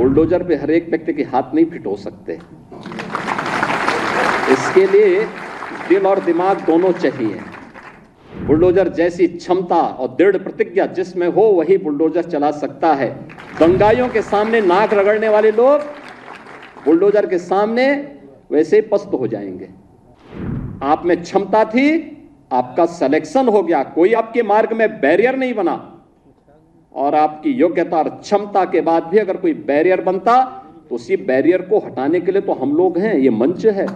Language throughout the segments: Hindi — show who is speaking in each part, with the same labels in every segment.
Speaker 1: बुलडोजर पे हर एक व्यक्ति के हाथ नहीं फिट हो सकते। इसके लिए दिल और दिमाग दोनों चाहिए। बुलडोजर जैसी क्षमता और दृढ़ प्रतिज्ञा जिसमें हो, वही बुलडोजर चला सकता है। दंगाइयों के सामने नाक रगड़ने वाले लोग बुलडोजर के सामने वैसे पस्त हो जाएँगे। आप में क्षमता थी, आपका सिलेक्शन हो गया। कोई आपके मार्ग में बैरियर नहीं बना। और आपकी योग्यता और क्षमता के बाद भी अगर कोई बैरियर बनता तो उसी बैरियर को हटाने के लिए तो हम लोग हैं, ये मंच है।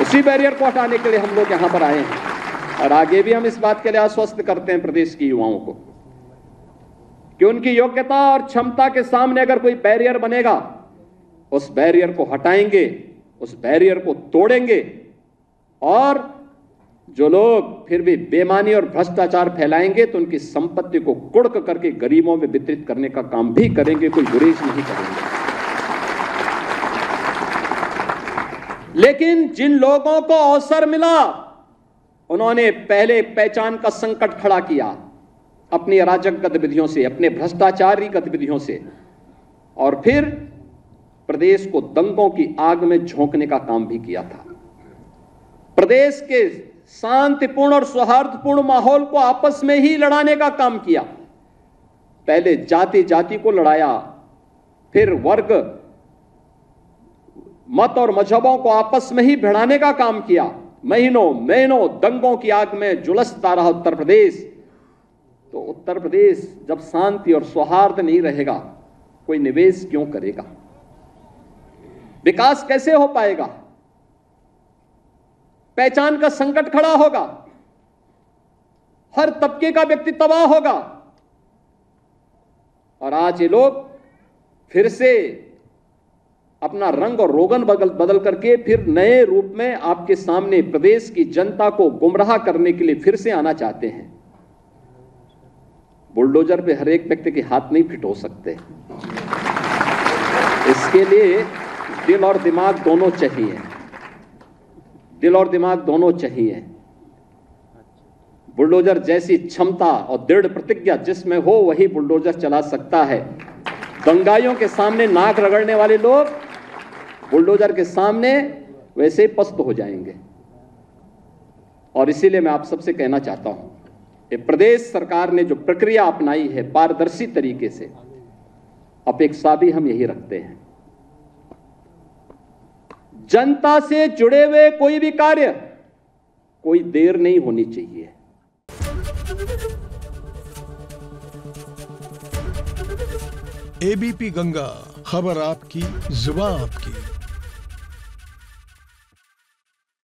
Speaker 1: उसी बैरियर को हटाने के लिए हम लोग यहाँ पर आए हैं। और आगे भी हम इस बात के लिए आश्वस्त करते हैं प्रदेश की युवाओं को कि उनकी योग्यता और क्षमता के सामने अगर कोई बैरियर बनेगा, उस बैरियर को हटाएँगे, उस बैरियर को तोड़ेंगे और जो लोग फिर भी बेमानी और भ्रष्टाचार फैलाएँगे तो उनकी संपत्ति को कुड़क करके गरीबों में वितरित करने का काम भी करेंगे, कोई गुरेज नहीं करेंगे। लेकिन जिन लोगों को अवसर मिला, उन्होंने पहले पहचान का संकट खड़ा किया, अपनी अराजक गतिविधियों से, अपने भ्रष्टाचारी गतिविधियों से, और फिर प्रदेश को दंगों की आग में झोंकने का काम भी किया था। प्रदेश के शांतिपूर्ण और सौहार्दपूर्ण माहौल को आपस में ही लड़ाने का काम किया। पहले जाति जाति को लड़ाया, फिर वर्ग, मत और मजहबों को आपस में ही भिड़ाने का काम किया। महीनों महीनों दंगों की आग में जुलसता रहा उत्तर प्रदेश। तो उत्तर प्रदेश जब शांति और सौहार्द नहीं रहेगा, कोई निवेश क्यों करेगा? विकास कैसे हो पाएगा? पहचान का संकट खड़ा होगा। हर तबके का व्यक्ति तबाह होगा। और आज ये लोग फिर से अपना रंग और रोगन बदल बदल करके फिर नए रूप में आपके सामने प्रदेश की जनता को गुमराह करने के लिए फिर से आना चाहते हैं। बुलडोजर पे हर एक व्यक्ति के हाथ नहीं फिट हो सकते। इसके लिए दिल और दिमाग दोनों चाहिए। दिल और दिमाग दोनों चाहिए। बुलडोजर जैसी क्षमता और दृढ़ प्रतिज्ञा जिसमें हो, वही बुलडोजर चला सकता है। दंगाइयों के सामने नाक रगड़ने वाले लोग, बुलडोजर के सामने वैसे ही पस्त हो जाएँगे। और इसीलिए मैं आप सबसे कहना चाहता हूँ प्रदेश सरकार ने जो प्रक्रिया अपनाई है, पारदर्शी तरीके से, अपेक्षा भी हम यही रखते हैं। जनता से जुड़े हुए कोई भी कार्य कोई देर नहीं होनी चाहिए।
Speaker 2: एबीपी गंगा, खबर आपकी, जुबा आपकी।